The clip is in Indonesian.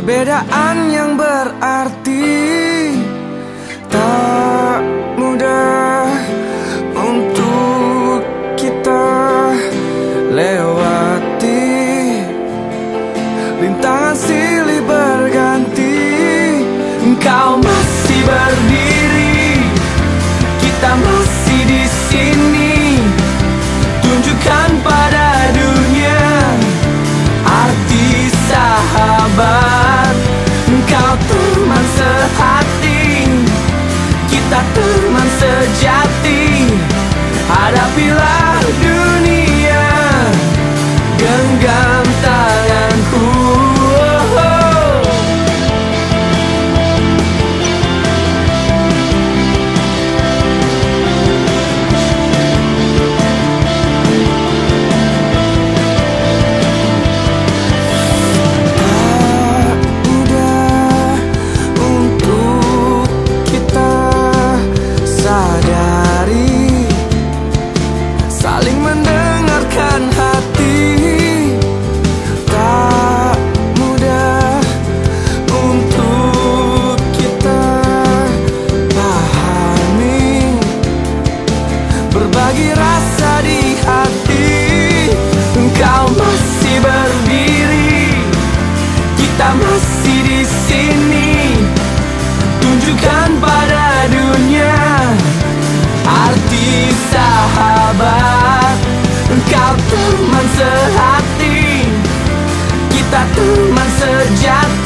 Perbedaan yang berarti Tak mudah untuk kita lewati. Rintangan silih berganti. Engkau masih berdiri Kita masih teman sejati Hadapilah Berbagi rasa di hati Engkau masih berdiri. Kita masih di sini Tunjukkan pada dunia. Arti sahabat Engkau teman sehati Kita teman sejati